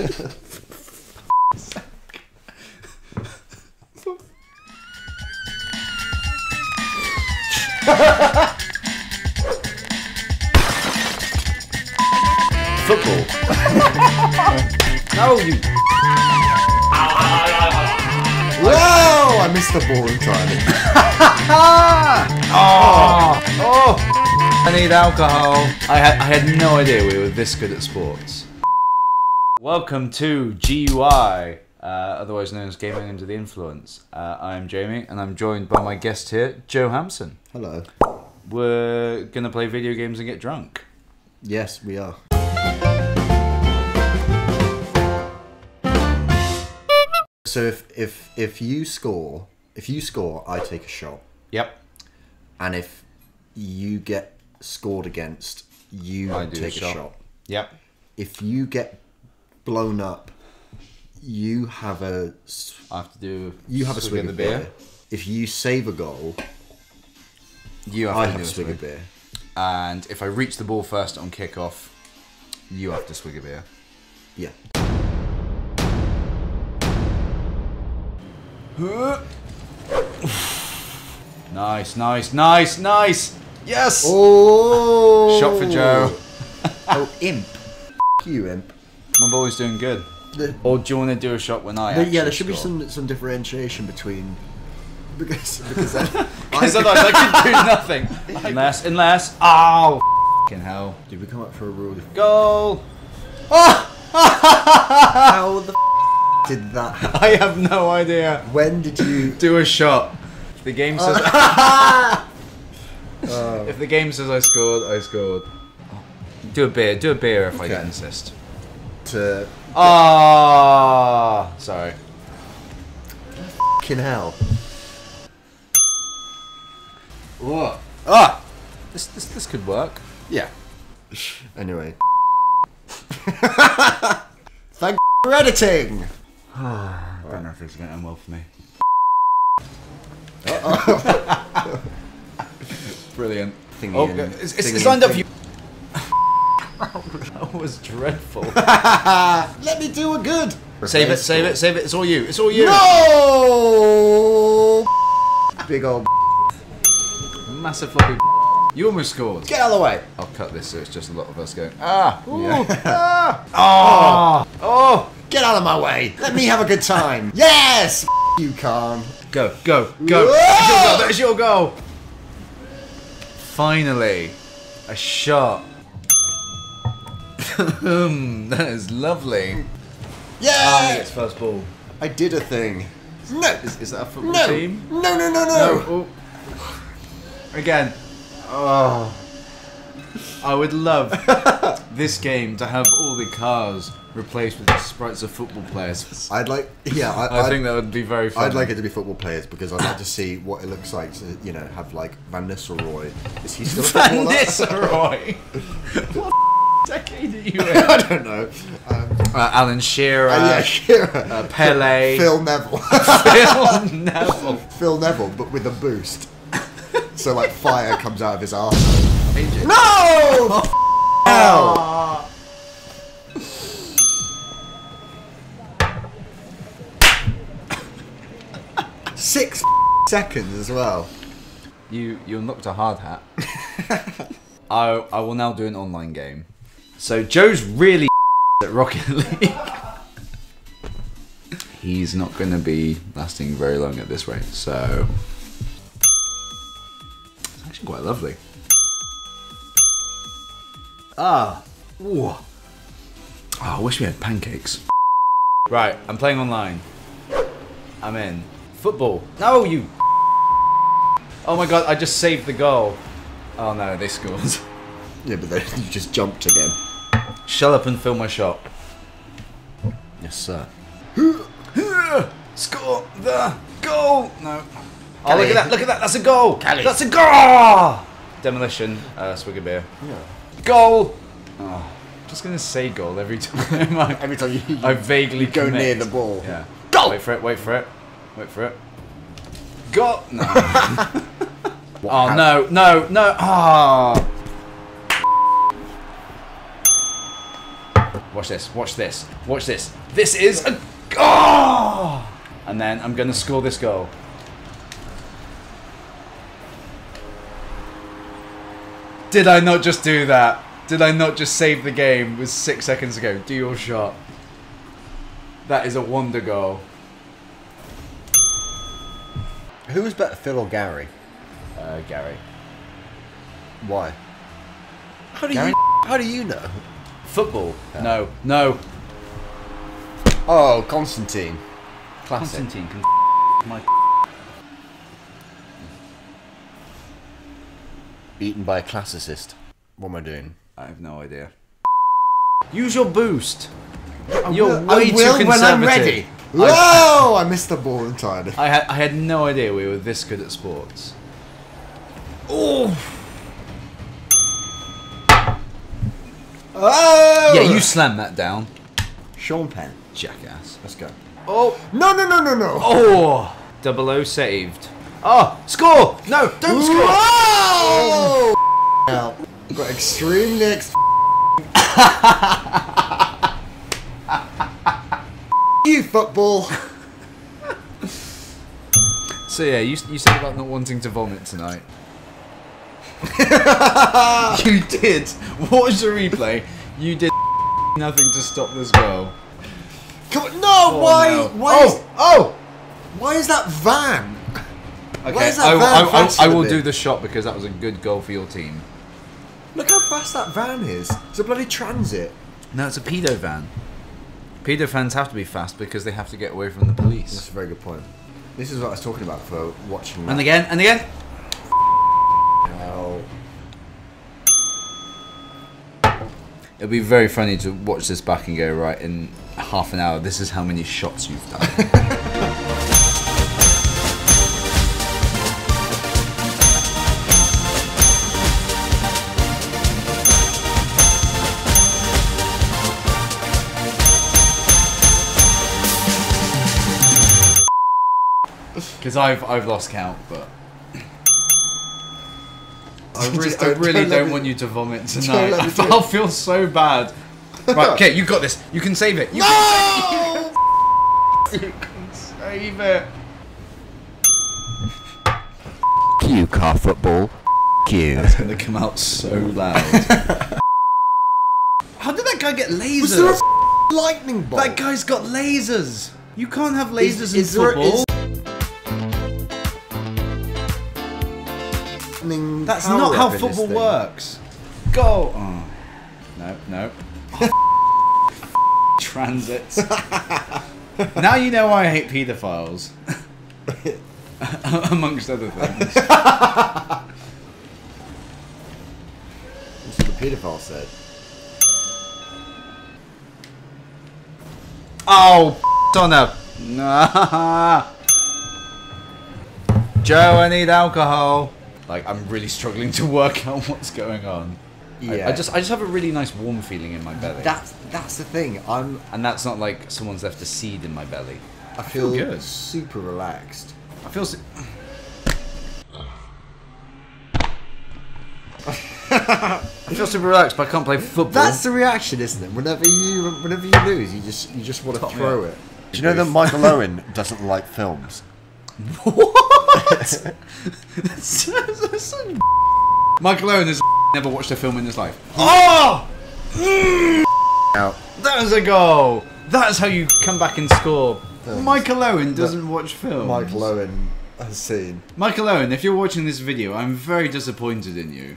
Football. no, you. Whoa! I missed the ball entirely. Oh. oh, oh! I need alcohol. I had, I had no idea we were this good at sports. Welcome to GUI, uh, otherwise known as Gaming Under the Influence. Uh, I am Jamie, and I'm joined by my guest here, Joe Hampson. Hello. We're gonna play video games and get drunk. Yes, we are. So if if if you score, if you score, I take a shot, Yep. and if you get scored against, you I a take a shot. shot. Yep. If you get blown up, you have a. I have to do. you have a swig, of of beer. If you save a goal, You have I to have a swig of beer. And if I reach the ball first on kickoff, you have to swig a beer. Yeah. Nice, nice, nice, nice. Yes. Oh! Shot for Joe. Oh, imp. F- you, imp. My boy's doing good. The- Or do you want to do a shot when I? But yeah, there should be some some differentiation between because because then Because otherwise I can do nothing. unless, unless, oh, fucking hell. did we come up for a rule? Goal. How the did that? happen? I have no idea. When did you? Do a shot. The game says. if the game says I scored, I scored. Do a beer. Do a beer if I get Okay. To Ah, sorry. fucking hell. Whoa. Ah, this this this could work. Yeah. Anyway. Thank for editing. I don't know if this is going to end well for me. Brilliant. Thingy Oh, and- it's, it's, it's lined up for you. That was dreadful. Let me do a good. save it, save it, save it. It's all you. It's all you. No. Big old. Massive floppy. You almost scored. Get out of the way. I'll cut this so it's just a lot of us going, ah, ooh, ah, ah, oh. Get out of my way. Let me have a good time. yes. You can't. Go, go, go. That's your goal. That's your goal. Finally, a shot. Hmm, that is lovely. Yeah. Ah, gets first ball. I did a thing. No. Is, is that a football No. team? No. No. No. No. No. Oh. Again. Oh. I would love this game to have all the cars replaced with sprites of football players. I'd like. Yeah. I, I think that would be very fun. I'd like it to be football players because I'd like to see what it looks like to, you know, have like Van Nistelrooy. Is he still Van? Nistelrooy. what decade are you in? I don't know. Um, Uh, Alan Shearer. uh, yeah, Shearer. uh, Pele. Phil Neville. Phil Neville. Phil Neville, but with a boost. So like fire comes out of his arse. AJ. No! Hell! Six seconds as well. You you unlocked a hard hat. I I will now do an online game. So Joe's really at Rocket League. He's not going to be lasting very long at this rate. So it's actually quite lovely. Ah, Ooh. Oh, I wish we had pancakes. Right, I'm playing online. I'm in. Football. No, you Oh my god, I just saved the goal. Oh no, they scored. Yeah, but then you just jumped again. Shut up and fill my shot. Yes, sir. Score the goal! No. Oh, look at that, look at that, that's a goal! Kelly. That's a goal! Demolition, uh, swig of beer. Goal! Oh, I'm just gonna say goal every time I, Every time you, I vaguely go commit. near the ball. Yeah. Goal! Wait for it, wait for it. Wait for it. Go! No. Oh no, no, no. Ah. Watch this. Watch this. Watch this. This is a oh! And then I'm gonna score this goal. Did I not just do that? Did I not just save the game with six seconds ago? Do your shot. That is a wonder goal. Who was better, Phil or Gary? Uh, Gary. Why? How do Gary- you? How do you know? Football? No. No. Oh, Constantine. Classic. Constantine can my Beaten by a classicist. What am I doing? I have no idea. Use your boost. I You're will- way I too will when I'm ready. Whoa! I missed the ball entirely. I had I had no idea we were this good at sports. Oh. Oh! Yeah, you slammed that down, Sean Penn. jackass. Let's go. Oh. No, no, no, no, no. Oh. Double O saved. Oh, score! No, don't score. Whoa! Now, got extremely ex- you football. So yeah, you, you said about not wanting to vomit tonight. you did. Watch the replay. You did nothing to stop this goal. Come on, no, oh, why? no. Why? Oh, Is, oh, why is that van? Okay, Why is that I, van I- I- I will do the shot because that was a good goal for your team. Look how fast that van is. It's a bloody transit. No, it's a pedo van. Pedo fans have to be fast because they have to get away from the police. That's a very good point. This is what I was talking about for watching. And again, and again. It'll be very funny to watch this back and go right in half an hour. This is how many shots you've done. Because I've I've lost count, but I really, Just I don't- really don't don't me- want you to vomit tonight. do. I'll feel so bad. Right, okay, you got this. You can save it. You No! can, you can save it. Q car football. Q. It's gonna come out so loud. How did that guy get lasers? Was there a lightning bolt? That guy's got lasers. You can't have lasers Is- in is there- football. is- That's power not how in football works. Go. Oh. No, no. Transits. now you know why I hate paedophiles. Amongst other things. That's what the paedophile said. Oh, Donna. Nah. Joe, I need alcohol. Like, I'm really struggling to work out what's going on. Yeah. I, just, I just have a really nice warm feeling in my belly. That's that's the thing. I'm and that's not like someone's left a seed in my belly. I feel feel good. super relaxed. I feel. s I feel super relaxed, but I can't play football. That's the reaction, isn't it? Whenever you whenever you lose, you just you just want to Top throw up. it. Do you know that Michael Owen doesn't like films? What? Michael Owen has never watched a film in his life. Oh! Out. That was a goal. That's how you come back and score. Films. Michael Owen doesn't watch films. Michael Owen has seen. Michael Owen, if you're watching this video, I'm very disappointed in you.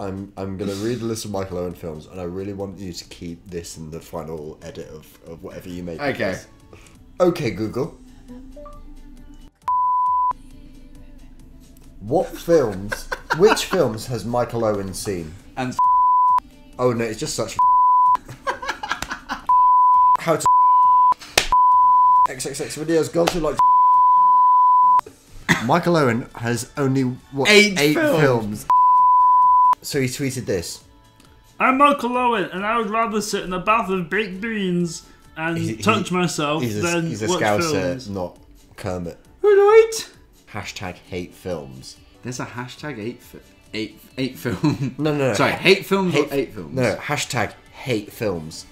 I'm I'm gonna read a list of Michael Owen films, and I really want you to keep this in the final edit of, of whatever you make. Okay. this. Okay, Google. What films? which films has Michael Owen seen? And Oh no, it's just such. How to. XXX videos gone to like. Michael Owen has only watched Eight eight, films. films. So he tweeted this. I'm Michael Owen, and I would rather sit in a bath of baked beans and He- he- touch myself He's a, than he's a watch scouser, films. not Kermit. Who do wait. Hashtag hate films. There's a hashtag eight fi- eight eight film. No, no, no. Sorry, hate films Hate, or eight films. No, hashtag hate films.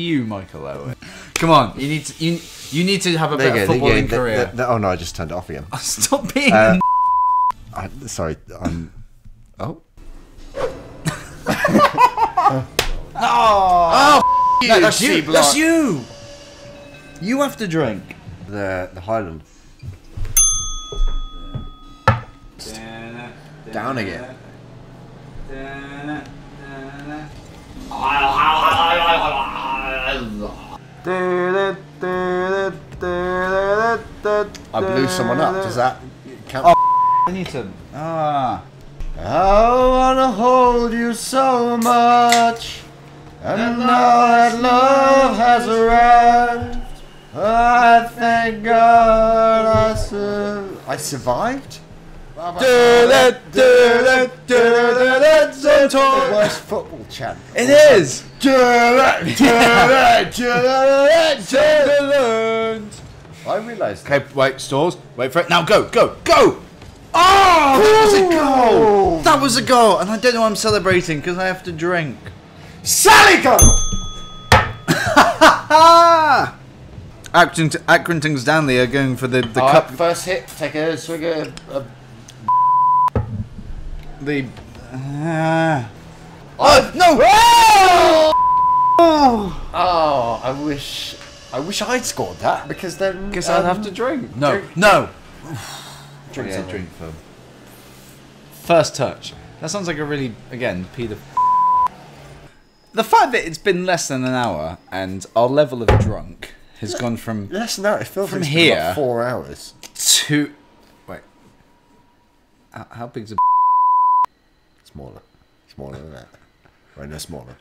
you, Michael Owen. Come on, you need to you, you need to have a There better go. footballing go. career. Th- th- oh no, I just turned it off again. Stop being. Uh, I, sorry, I'm. Oh. oh, you, no, that's you. That's you. You have to drink. The the Highland. Down again. I blew someone up. Does that count? I need to. Ah. I wanna hold you so much, and now that love has arrived, I thank God I sur- I survived. The worst football chant. It is. I realised. Okay, wait, stalls. Wait for it. Now go, go, go! Oh, that was a goal! That was a goal, and I don't know why I'm celebrating because I have to drink. Sally. Ah! Accrington, Accrington Stanley are going for the, the cup. First hit. Take a swig of. of The. Ah. oh no! Oh! Oh, I wish. I wish I'd scored that because then. Guess I'd have um, to drink. No, drink- no. Drink yeah, drink for first touch. That sounds like a really again pedo. The fact that it's been less than an hour and our level of drunk has gone from Less than that. It feels From like it's been about here- four hours. two. Wait. How, how big's a? Smaller. Smaller than that. Right, no, smaller.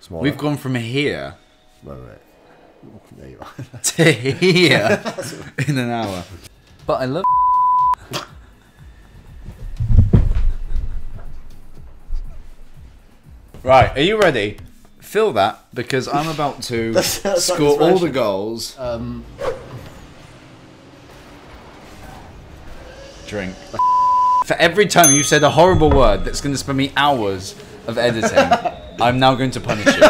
Smaller. We've gone from here Wait, wait. There you are. to here in an hour. But I love. Right, are you ready? Fill that because I'm about to That's- that's score all the goals. um, Drink. For every time you said a horrible word that's going to spend me hours of editing, I'm now going to punish you.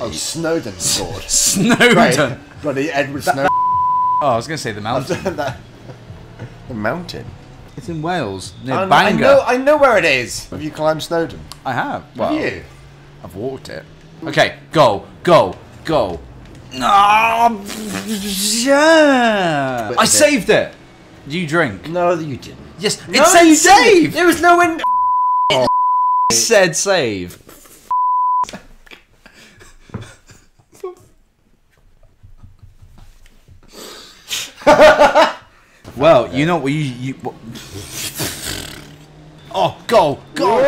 oh, Snowden scored. Snowden. right. Bloody Edward Snowden. Oh, I was going to say the mountain. That- the mountain. It's in Wales, near I, I Bangor. know. I know where it is. Have you climbed Snowdon? I have. Well, you? I've walked it. Okay, go, go, go. No, yeah. I saved it. You drink. No, you didn't. Yes, it No, said you save. didn't. There was no window. It said save. well, you know what you you. What, oh, go, go, go,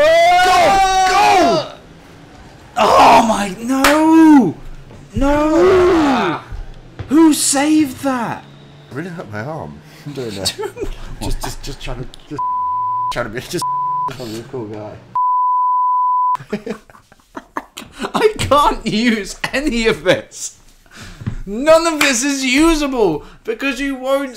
go! Oh my no, no! Ah. Who saved that? Really hurt my arm doing that. just, just, just trying to, just trying to be, just trying to be a cool guy. I can't use any of this. None of this is usable because you won't.